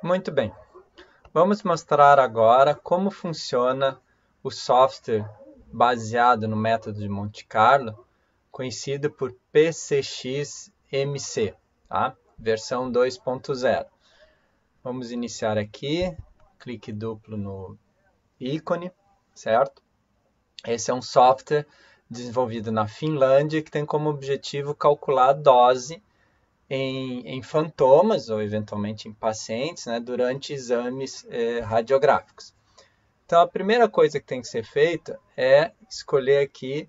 Muito bem. Vamos mostrar agora como funciona o software baseado no método de Monte Carlo, conhecido por PCX-MC, tá? versão 2.0. Vamos iniciar aqui, clique duplo no ícone, certo? Esse é um software desenvolvido na Finlândia que tem como objetivo calcular a dose em, em fantomas ou eventualmente em pacientes né, durante exames eh, radiográficos. Então, a primeira coisa que tem que ser feita é escolher aqui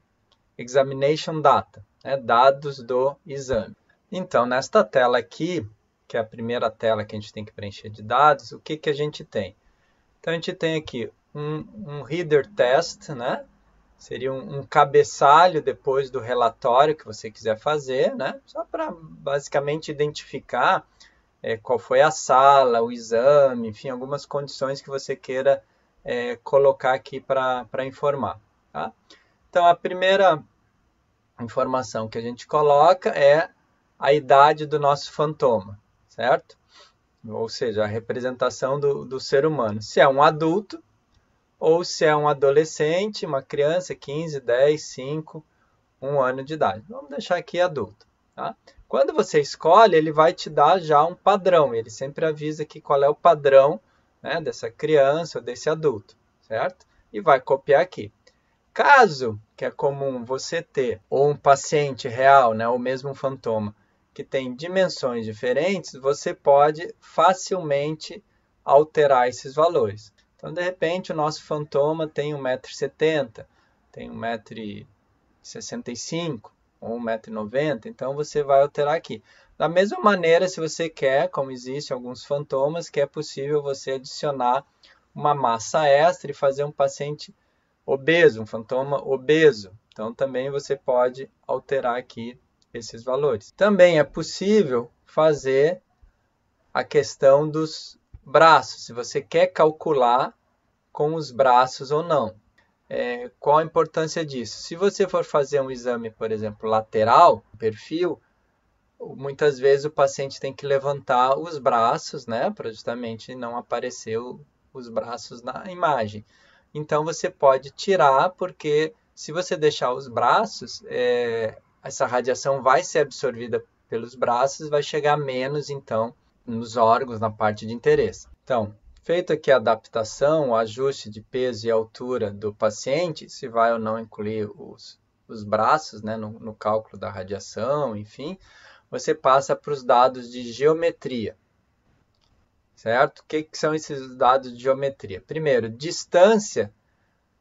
Examination Data, né, dados do exame. Então, nesta tela aqui, que é a primeira tela que a gente tem que preencher de dados, o que, que a gente tem? Então, a gente tem aqui um, um reader test, né? Seria um, um, cabeçalho depois do relatório que você quiser fazer, né? Só para basicamente identificar é, qual foi a sala, o exame, enfim, algumas condições que você queira é, colocar aqui para informar. Tá? Então, a primeira informação que a gente coloca é a idade do nosso fantoma, certo? Ou seja, a representação do, do ser humano. Se é um adulto, ou se é um adolescente, uma criança, 15, 10, 5, 1 ano de idade. Vamos deixar aqui adulto. Tá? Quando você escolhe, ele vai te dar já um padrão. Ele sempre avisa aqui qual é o padrão né, dessa criança ou desse adulto, certo? E vai copiar aqui. Caso que é comum você ter ou um paciente real, né, ou mesmo um fantoma, que tem dimensões diferentes, você pode facilmente alterar esses valores. Então, de repente, o nosso fantoma tem 1,70m, tem 1,65m ou 1,90m, então você vai alterar aqui. Da mesma maneira, se você quer, como existe alguns fantomas, que é possível você adicionar uma massa extra e fazer um paciente obeso, um fantoma obeso. Então, também você pode alterar aqui esses valores. Também é possível fazer a questão dos braços, se você quer calcular com os braços ou não. É, qual a importância disso? Se você for fazer um exame, por exemplo, lateral, perfil, muitas vezes o paciente tem que levantar os braços, né, para justamente não aparecer os braços na imagem. Então você pode tirar, porque se você deixar os braços, é, essa radiação vai ser absorvida pelos braços, vai chegar menos então nos órgãos, na parte de interesse. Então, feito aqui a adaptação, o ajuste de peso e altura do paciente, se vai ou não incluir os, os braços né, no, no cálculo da radiação, enfim, você passa para os dados de geometria. Certo? O que, que são esses dados de geometria? Primeiro, distância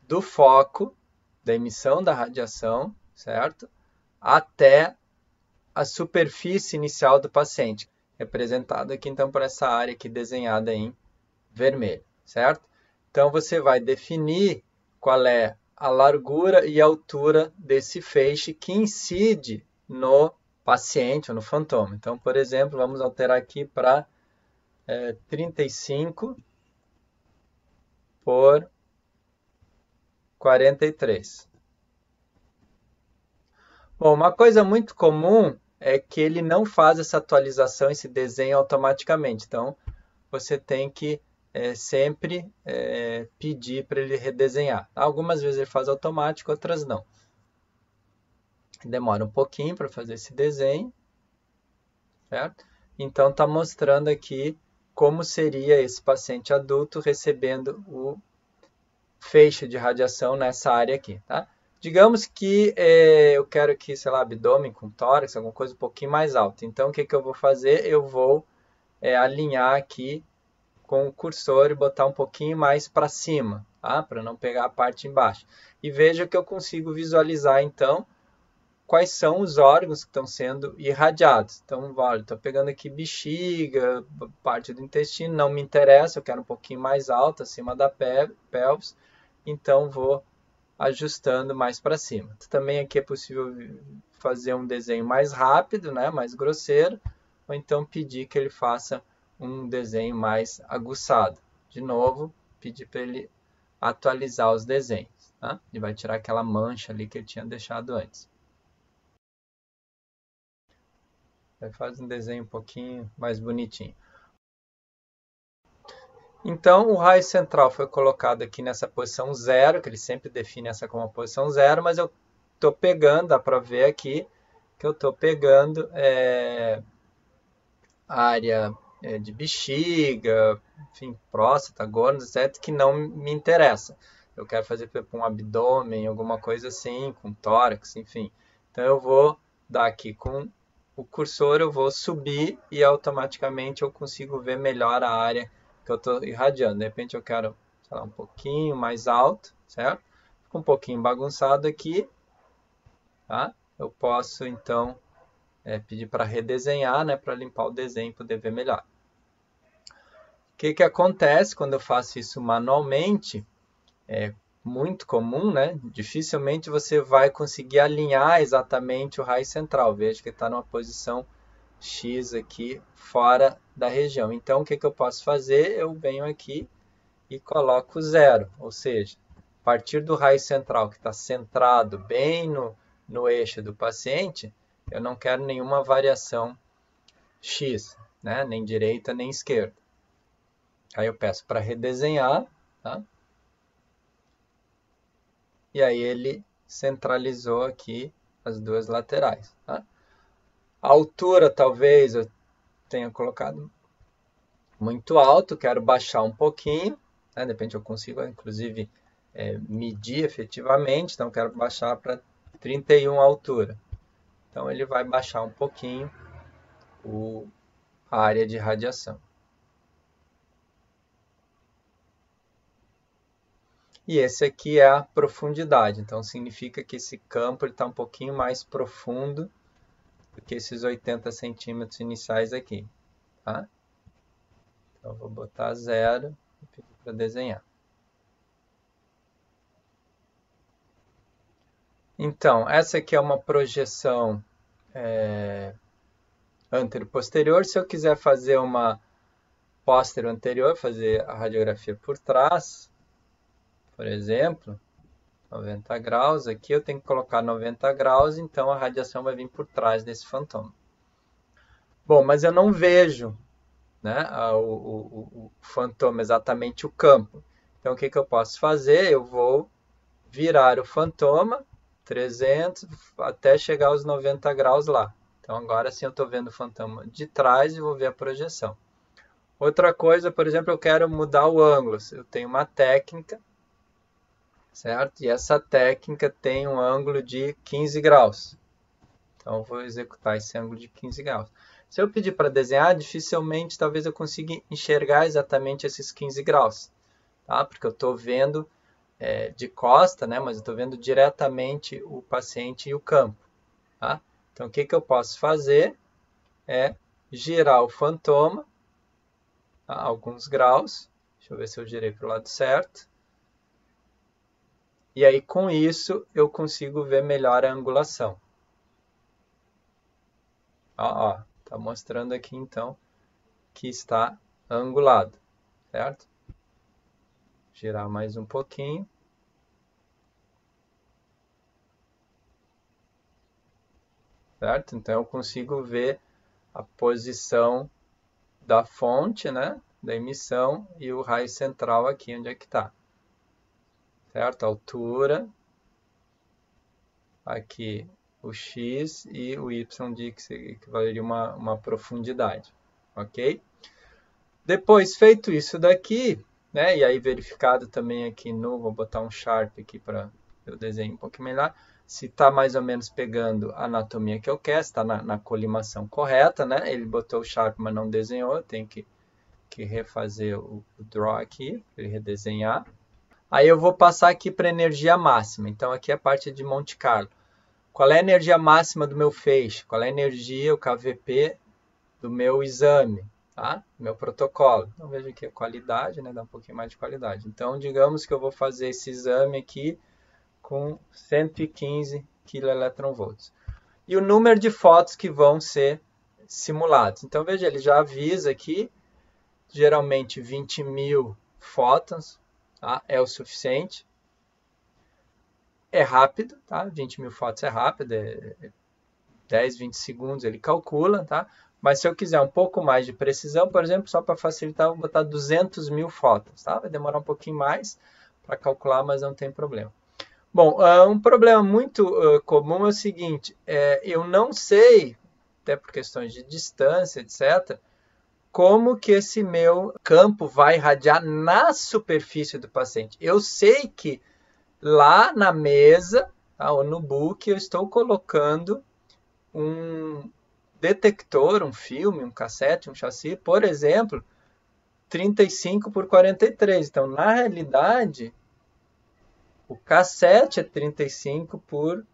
do foco da emissão da radiação, certo? Até a superfície inicial do paciente, representado aqui então por essa área aqui desenhada em vermelho, certo? Então você vai definir qual é a largura e a altura desse feixe que incide no paciente ou no fantoma. Então, por exemplo, vamos alterar aqui para é, 35 por 43. Bom, uma coisa muito comum é que ele não faz essa atualização, esse desenho automaticamente. Então, você tem que é, sempre é, pedir para ele redesenhar. Algumas vezes ele faz automático, outras não. Demora um pouquinho para fazer esse desenho, certo? Então está mostrando aqui como seria esse paciente adulto recebendo o feixe de radiação nessa área aqui, tá? Digamos que é, eu quero que, sei lá, abdômen com tórax, alguma coisa um pouquinho mais alta. Então, o que, que eu vou fazer? Eu vou é, alinhar aqui com o cursor e botar um pouquinho mais para cima, tá? Para não pegar a parte embaixo. E veja que eu consigo visualizar, então, quais são os órgãos que estão sendo irradiados. Então, olha, estou pegando aqui bexiga, parte do intestino, não me interessa, eu quero um pouquinho mais alto, acima da pelvis, então vou ajustando mais para cima. Também aqui é possível fazer um desenho mais rápido, né, mais grosseiro, ou então pedir que ele faça um desenho mais aguçado. De novo, pedir para ele atualizar os desenhos. Tá? E vai tirar aquela mancha ali que ele tinha deixado antes. Vai fazer um desenho um pouquinho mais bonitinho. Então, o raio central foi colocado aqui nessa posição zero, que ele sempre define essa como posição zero, mas eu estou pegando, dá para ver aqui, que eu estou pegando é, área é, de bexiga, enfim, próstata, gônadas, etc., que não me interessa. Eu quero fazer, exemplo, um abdômen, alguma coisa assim, com tórax, enfim. Então, eu vou dar aqui com o cursor, eu vou subir e automaticamente eu consigo ver melhor a área que eu estou irradiando. De repente eu quero, lá, um pouquinho mais alto, certo? Fica um pouquinho bagunçado aqui, tá? Eu posso, então, é, pedir para redesenhar, né? Para limpar o desenho e poder ver melhor. O que, que acontece quando eu faço isso manualmente? É muito comum, né? Dificilmente você vai conseguir alinhar exatamente o raio central. Veja que está numa posição X aqui fora da região. Então, o que, que eu posso fazer? Eu venho aqui e coloco zero, ou seja, a partir do raio central que está centrado bem no, no eixo do paciente, eu não quero nenhuma variação X, né? nem direita nem esquerda. Aí eu peço para redesenhar, tá? e aí ele centralizou aqui as duas laterais. Tá? A altura talvez eu tenha colocado muito alto, quero baixar um pouquinho, né? de repente eu consigo inclusive é, medir efetivamente, então quero baixar para 31 a altura. Então ele vai baixar um pouquinho o, a área de radiação. E esse aqui é a profundidade, então significa que esse campo está um pouquinho mais profundo do que esses 80 centímetros iniciais aqui. Tá? Então, vou botar zero e pedir para desenhar. Então, essa aqui é uma projeção é, antero-posterior. Se eu quiser fazer uma póstero-anterior, fazer a radiografia por trás, por exemplo, 90 graus, aqui eu tenho que colocar 90 graus, então a radiação vai vir por trás desse fantoma. Bom, mas eu não vejo né, o, o, o fantoma, exatamente o campo. Então, o que, que eu posso fazer? Eu vou virar o fantoma 300 até chegar aos 90 graus lá. Então, agora sim eu estou vendo o fantoma de trás e vou ver a projeção. Outra coisa, por exemplo, eu quero mudar o ângulo. Eu tenho uma técnica certo? E essa técnica tem um ângulo de 15 graus. Então, vou executar esse ângulo de 15 graus. Se eu pedir para desenhar, dificilmente talvez eu consiga enxergar exatamente esses 15 graus, tá? Porque eu estou vendo é, de costa, né? Mas eu estou vendo diretamente o paciente e o campo, tá? Então, o que, que eu posso fazer é girar o fantoma a alguns graus. Deixa eu ver se eu girei para o lado certo. E aí, com isso, eu consigo ver melhor a angulação. Ó, ó, tá mostrando aqui, então, que está angulado, certo? Girar mais um pouquinho. Certo? Então, eu consigo ver a posição da fonte, né? Da emissão e o raio central aqui, onde é que está certo? Altura, aqui o x e o y de que valeria uma, uma profundidade, ok? Depois, feito isso daqui, né, e aí verificado também aqui no, vou botar um Sharp aqui para eu desenhar um pouquinho melhor, se está mais ou menos pegando a anatomia que eu quero, está na, na, colimação correta, né? Ele botou o Sharp, mas não desenhou, tenho que, que refazer o, o Draw aqui, ele redesenhar. Aí eu vou passar aqui para energia máxima. Então aqui é a parte de Monte Carlo. Qual é a energia máxima do meu feixe? Qual é a energia, o KVP do meu exame, tá? Meu protocolo. Então veja aqui a qualidade, né? Dá um pouquinho mais de qualidade. Então digamos que eu vou fazer esse exame aqui com 115 kV. E o número de fotos que vão ser simulados. Então veja, ele já avisa aqui, geralmente 20 mil fótons tá? é o suficiente. É rápido, tá? 20 mil fotos é rápido, é 10, 20 segundos ele calcula, tá? Mas se eu quiser um pouco mais de precisão, por exemplo, só para facilitar, vou botar 200 mil fótons, tá? Vai demorar um pouquinho mais para calcular, mas não tem problema. Bom, uh, um problema muito uh, comum é o seguinte, é, eu não sei, até por questões de distância, etc., como que esse meu campo vai irradiar na superfície do paciente. Eu sei que lá na mesa, tá, ou no book, eu estou colocando um detector, um filme, um cassete, um chassi, por exemplo, 35 por 43. Então, na realidade, o cassete é 35 por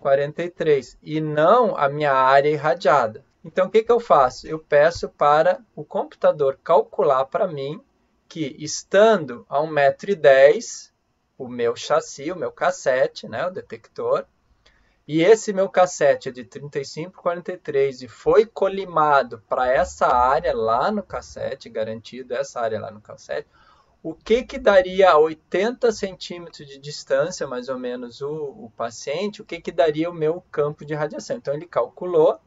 43 e não a minha área irradiada. Então, o que, que eu faço? Eu peço para o computador calcular para mim que, estando a 1,10m, o meu chassi, o meu cassete, né, o detector, e esse meu cassete é de 35 por 43 e foi colimado para essa área lá no cassete, garantido essa área lá no cassete, o que, que daria a 80 centímetros de distância, mais ou menos, o, o, paciente, o que, que daria o meu campo de radiação. Então, ele calculou,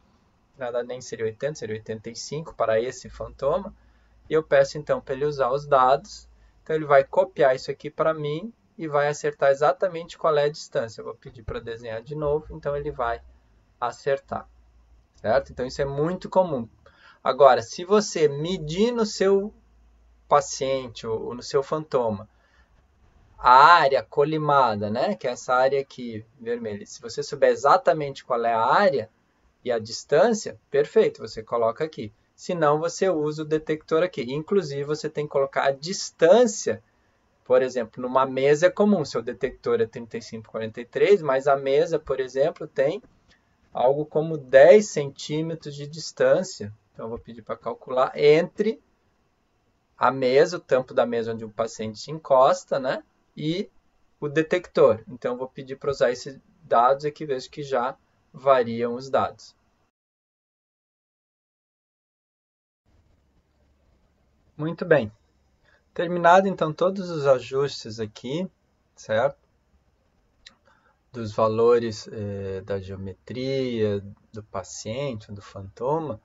nada nem seria 80, seria 85 para esse fantoma, e eu peço, então, para ele usar os dados. Então, ele vai copiar isso aqui para mim e vai acertar exatamente qual é a distância. Eu vou pedir para desenhar de novo, então ele vai acertar. Certo? Então, isso é muito comum. Agora, se você medir no seu paciente ou no seu fantoma a área colimada, né, que é essa área aqui vermelha, se você souber exatamente qual é a área e a distância, perfeito, você coloca aqui. Se não, você usa o detector aqui. Inclusive, você tem que colocar a distância, por exemplo, numa mesa comum, seu detector é 3543, mas a mesa, por exemplo, tem algo como 10 centímetros de distância. Então, eu vou pedir para calcular entre a mesa, o tampo da mesa onde o paciente se encosta, né? E o detector. Então, vou pedir para usar esses dados aqui, vejo que já variam os dados. Muito bem. Terminado, então, todos os ajustes aqui, certo? Dos valores eh, da geometria, do paciente, do fantoma.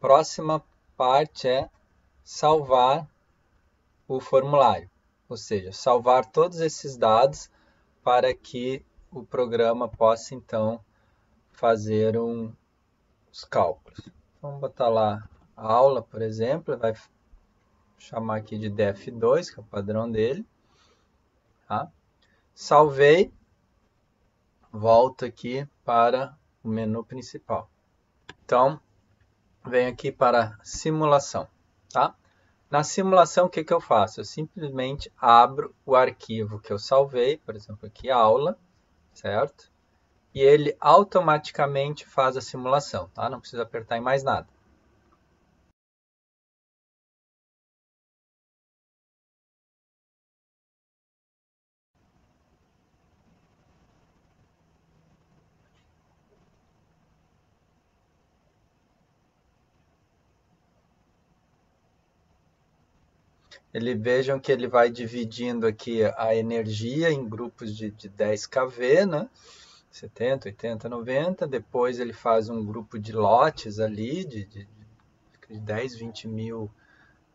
Próxima parte é salvar o formulário, ou seja, salvar todos esses dados para que o programa possa então fazer um, os cálculos. Vamos botar lá a aula, por exemplo, vai chamar aqui de def2, que é o padrão dele. Tá? Salvei, volto aqui para o menu principal. Então, venho aqui para simulação. Tá? Na simulação, o que, que eu faço? Eu simplesmente abro o arquivo que eu salvei, por exemplo, aqui aula, certo? E ele automaticamente faz a simulação, tá? Não precisa apertar em mais nada. ele vejam que ele vai dividindo aqui a energia em grupos de, de 10 kV, né? 70, 80, 90. Depois ele faz um grupo de lotes ali, de, de, de 10, 20 mil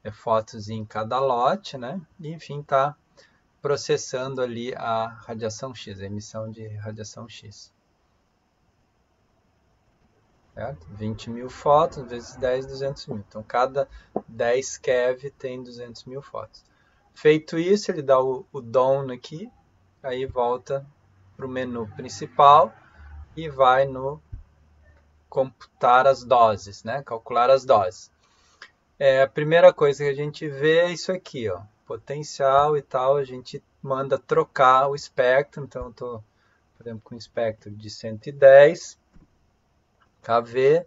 é, fotos em cada lote, né? E, enfim, está processando ali a radiação X, a emissão de radiação X certo? 20 mil fotos vezes 10, 200 mil. Então, cada 10 keV tem 200 mil fotos. Feito isso, ele dá o, o down aqui, aí volta para o menu principal e vai no computar as doses, né? calcular as doses. É, a primeira coisa que a gente vê é isso aqui, ó, potencial e tal, a gente manda trocar o espectro, então estou, por exemplo, com o espectro de 110, KV,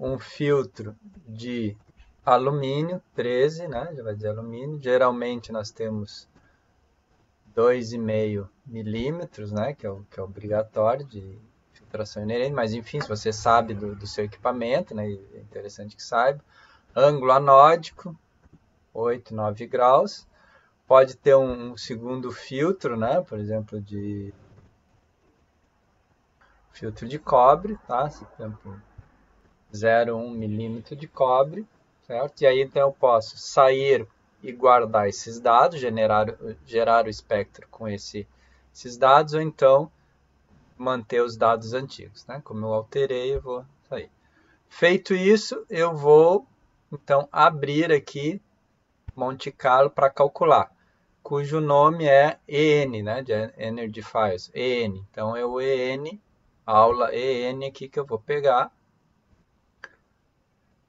um filtro de alumínio, 13, né? Já vai dizer alumínio. Geralmente nós temos 2,5 milímetros, né? Que é, o, que é obrigatório de filtração inerente, mas enfim, se você sabe do, do seu equipamento, né? É interessante que saiba. Ângulo anódico, 8, 9 graus. Pode ter um segundo filtro, né? Por exemplo, de filtro de cobre, tá? Por exemplo, 0,1 milímetro de cobre, certo? E aí então eu posso sair e guardar esses dados, gerar, gerar o espectro com esse, esses dados, ou então manter os dados antigos, né? Como eu alterei, eu vou sair. Feito isso, eu vou então abrir aqui Monte Carlo para calcular, cujo nome é EN, né, de Energy Files, EN. Então é o EN, aula EN aqui que eu vou pegar.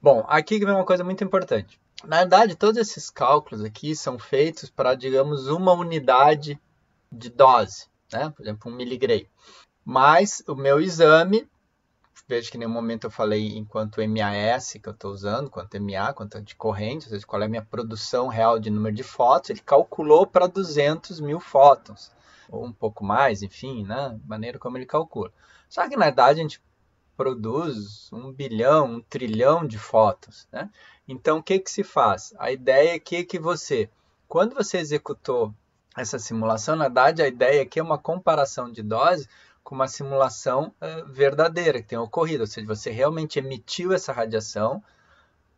Bom, aqui vem uma coisa muito importante. Na verdade, todos esses cálculos aqui são feitos para, digamos, uma unidade de dose, né? por exemplo, um miligray. Mas o meu exame veja que em nenhum momento eu falei enquanto MAS que eu estou usando, quanto MA, quanto de corrente, ou seja, qual é a minha produção real de número de fótons, ele calculou para 200 mil fótons, ou um pouco mais, enfim, né? maneira como ele calcula. Só que na verdade a gente produz um bilhão, um trilhão de fótons. Né? Então o que, que se faz? A ideia aqui é que você, quando você executou essa simulação, na verdade a ideia aqui é uma comparação de dose com uma simulação uh, verdadeira que tem ocorrido, ou seja, você realmente emitiu essa radiação,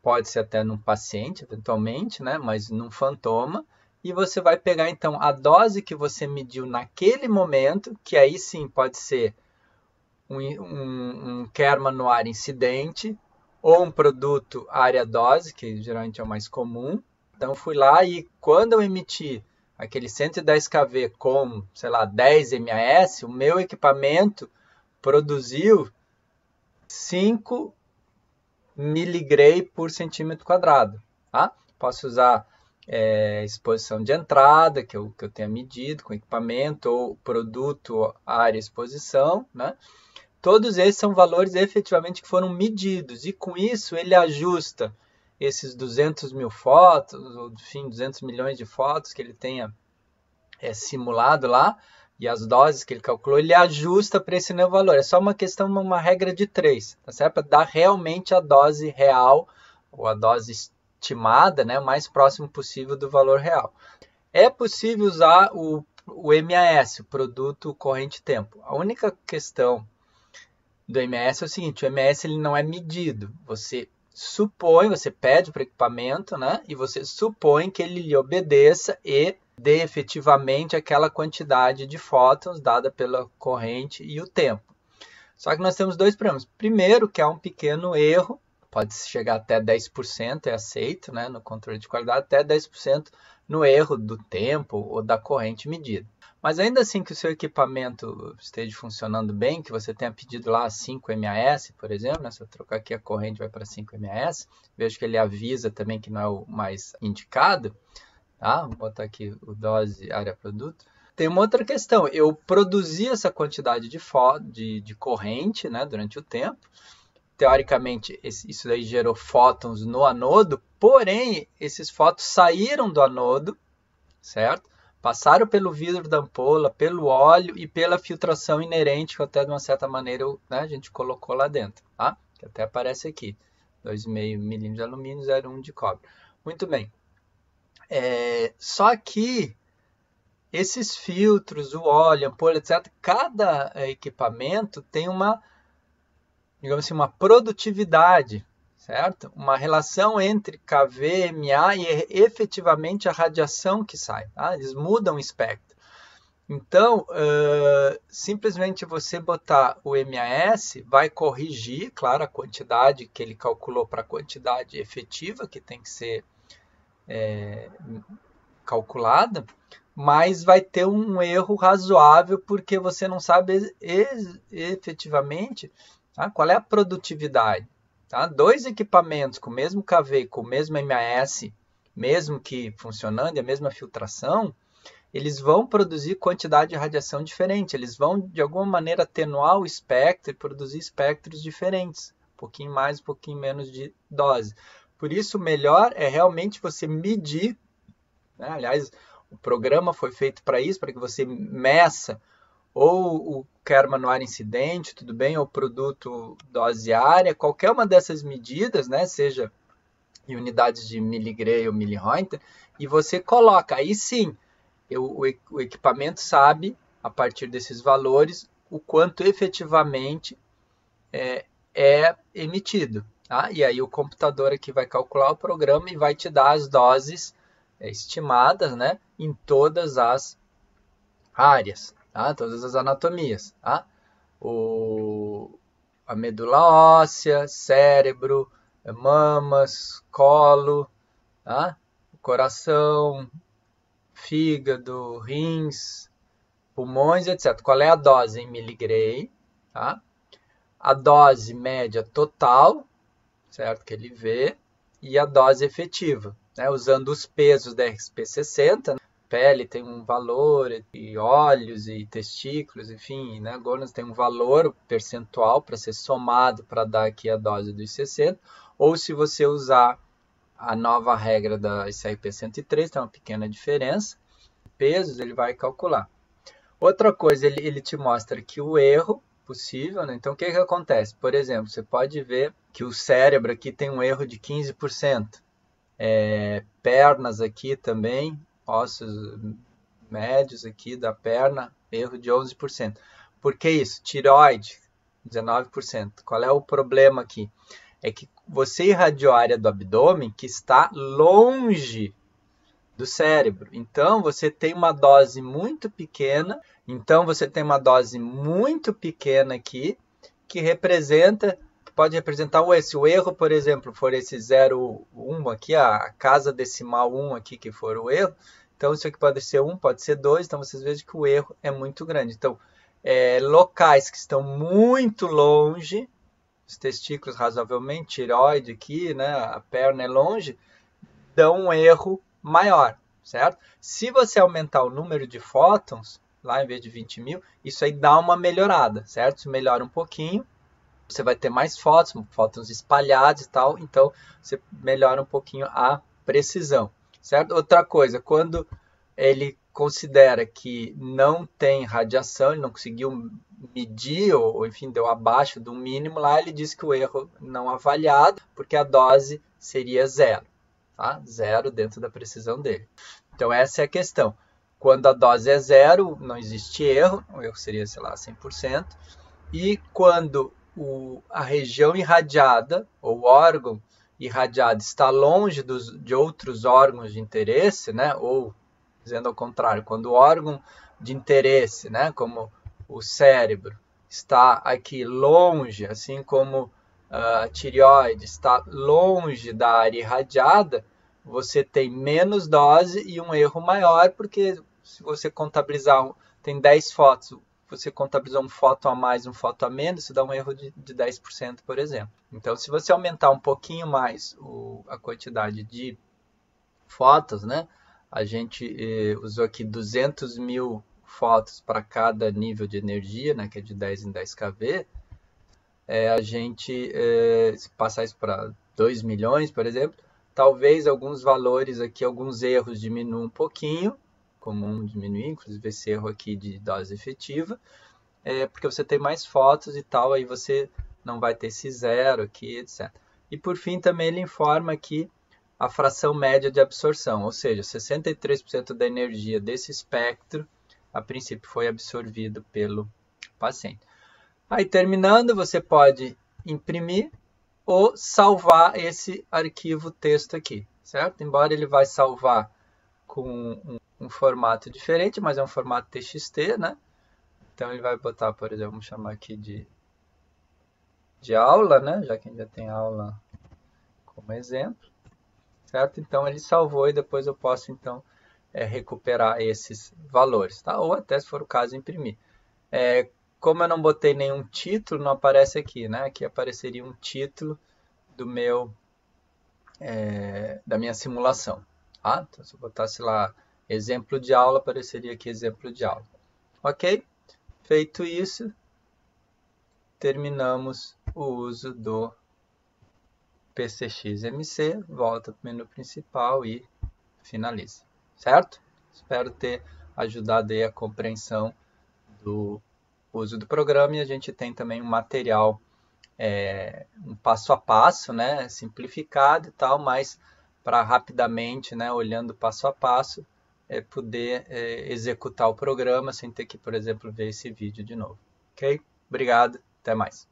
pode ser até num paciente, eventualmente, né, mas num fantoma, e você vai pegar então a dose que você mediu naquele momento, que aí sim pode ser um, um, um no incidente, ou um produto área dose, que geralmente é o mais comum. Então fui lá e quando eu emiti aquele 110 kV com, sei lá, 10 MAS, o meu equipamento produziu 5 miligray por centímetro quadrado. Tá? Posso usar é, exposição de entrada, que eu, que eu tenha medido com equipamento, ou produto, área, exposição. Né? Todos esses são valores efetivamente que foram medidos, e com isso ele ajusta esses 200 mil fotos, ou enfim, 200 milhões de fotos que ele tenha é, simulado lá, e as doses que ele calculou, ele ajusta para esse novo valor. É só uma questão, uma regra de três, tá certo? Para dar realmente a dose real, ou a dose estimada, né, o mais próximo possível do valor real. É possível usar o, o MAS, o produto corrente tempo. A única questão do MAS é o seguinte, o MAS ele não é medido. Você supõe, você pede para o equipamento, né? E você supõe que ele lhe obedeça e dê efetivamente aquela quantidade de fótons dada pela corrente e o tempo. Só que nós temos dois problemas. Primeiro, que há um pequeno erro, pode chegar até 10%, é aceito né, no controle de qualidade, até 10% no erro do tempo ou da corrente medida. Mas ainda assim que o seu equipamento esteja funcionando bem, que você tenha pedido lá 5 MAS, por exemplo, né? se eu trocar aqui a corrente vai para 5 MAS, vejo que ele avisa também que não é o mais indicado, tá? vou botar aqui o dose área produto. Tem uma outra questão, eu produzi essa quantidade de, de, de corrente né, durante o tempo, teoricamente isso daí gerou fótons no anodo, porém esses fótons saíram do anodo, certo? Passaram pelo vidro da ampola, pelo óleo e pela filtração inerente que até de uma certa maneira né, a gente colocou lá dentro, tá? que até aparece aqui, 2,5 milímetros de alumínio, 0,1 de cobre. Muito bem. É, só que esses filtros, o óleo, a ampola, etc., cada equipamento tem uma, digamos assim, uma produtividade certo? Uma relação entre KVMA e efetivamente a radiação que sai. Tá? Eles mudam o espectro. Então, uh, simplesmente você botar o MAS vai corrigir, claro, a quantidade que ele calculou para a quantidade efetiva que tem que ser é, calculada, mas vai ter um erro razoável porque você não sabe efetivamente tá? qual é a produtividade. Tá? Dois equipamentos com o mesmo KV, com o mesmo MAS, mesmo que funcionando, e a mesma filtração, eles vão produzir quantidade de radiação diferente. Eles vão, de alguma maneira, atenuar o espectro e produzir espectros diferentes. Um pouquinho mais, um pouquinho menos de dose. Por isso, o melhor é realmente você medir. Né? Aliás, o programa foi feito para isso, para que você meça ou o Kerman no ar incidente, tudo bem, ou produto dose área, qualquer uma dessas medidas, né, seja em unidades de miligray ou milireuter, e você coloca, aí sim, eu, o, o equipamento sabe, a partir desses valores, o quanto efetivamente é, é emitido. Tá? E aí o computador aqui vai calcular o programa e vai te dar as doses estimadas né, em todas as áreas, tá? todas as anatomias. Tá? O, a medula óssea, cérebro, mamas, colo, tá? coração, fígado, rins, pulmões, etc. Qual é a dose em miligray? Tá? A dose média total, certo? Que ele vê, e a dose efetiva, né? usando os pesos da RSP60. Pele tem um valor, e olhos e testículos, enfim, né? Gônadas tem um valor percentual para ser somado para dar aqui a dose dos 60. Ou se você usar a nova regra da ICRP 103, tem uma pequena diferença. Pesos ele vai calcular. Outra coisa, ele, ele te mostra que o erro possível, né? então o que, que acontece? Por exemplo, você pode ver que o cérebro aqui tem um erro de 15%. É, pernas aqui também, ossos médios aqui da perna, erro de 11%. Por que isso? Tireoide, 19%. Qual é o problema aqui? É que você irradiou a área do abdômen que está longe do cérebro. Então, você tem uma dose muito pequena. Então, você tem uma dose muito pequena aqui que representa pode representar o Se o erro, por exemplo, for esse 0,1 aqui, a casa decimal 1 aqui que for o erro, então isso aqui pode ser 1, pode ser 2, então vocês vejam que o erro é muito grande. Então, é, locais que estão muito longe, os testículos razoavelmente, tireoide aqui, né, a perna é longe, dão um erro maior, certo? Se você aumentar o número de fótons, lá em vez de 20 mil, isso aí dá uma melhorada, certo? Isso melhora um pouquinho, você vai ter mais fótons, fótons espalhados e tal, então você melhora um pouquinho a precisão, certo? Outra coisa, quando ele considera que não tem radiação, ele não conseguiu medir, ou enfim, deu abaixo do mínimo lá, ele diz que o erro não avaliado, porque a dose seria zero tá? Zero dentro da precisão dele. Então essa é a questão. Quando a dose é zero, não existe erro, o erro seria, sei lá, 100%. E quando o, a região irradiada, ou órgão irradiado, está longe dos, de outros órgãos de interesse, né? ou, dizendo ao contrário, quando o órgão de interesse, né? como o cérebro, está aqui longe, assim como a tireoide está longe da área irradiada, você tem menos dose e um erro maior, porque se você contabilizar, tem 10 fotos, você contabilizar um foto a mais, um foto a menos, isso dá um erro de, de 10%, por exemplo. Então, se você aumentar um pouquinho mais o, a quantidade de fotos, né? A gente eh, usou aqui 200 mil fotos para cada nível de energia, né? Que é de 10 em 10 kV. É, a gente é, passar isso para 2 milhões, por exemplo, Talvez alguns valores aqui, alguns erros diminuam um pouquinho, comum diminuir, inclusive esse erro aqui de dose efetiva, é, porque você tem mais fotos e tal, aí você não vai ter esse zero aqui, etc. E por fim também ele informa aqui a fração média de absorção, ou seja, 63% da energia desse espectro a princípio foi absorvido pelo paciente. Aí terminando, você pode imprimir ou salvar esse arquivo texto aqui, certo? Embora ele vai salvar com um, um, formato diferente, mas é um formato TXT, né? Então ele vai botar, por exemplo, vamos chamar aqui de, de aula, né? Já que ainda tem aula como exemplo, certo? Então ele salvou e depois eu posso então é, recuperar esses valores, tá? Ou até se for o caso imprimir. É, como eu não botei nenhum título, não aparece aqui, né? Aqui apareceria um título do meu é, da minha simulação. Tá? Então, se eu botasse lá exemplo de aula, apareceria aqui exemplo de aula. Ok? Feito isso, terminamos o uso do PCX-MC, volta para o menu principal e finaliza. Certo? Espero ter ajudado aí a compreensão do uso do programa e a gente tem também um material, é, um passo a passo, né, simplificado e tal, mas para rapidamente, né, olhando passo a passo, é, poder é, executar o programa sem ter que, por exemplo, ver esse vídeo de novo. Ok? Obrigado, até mais.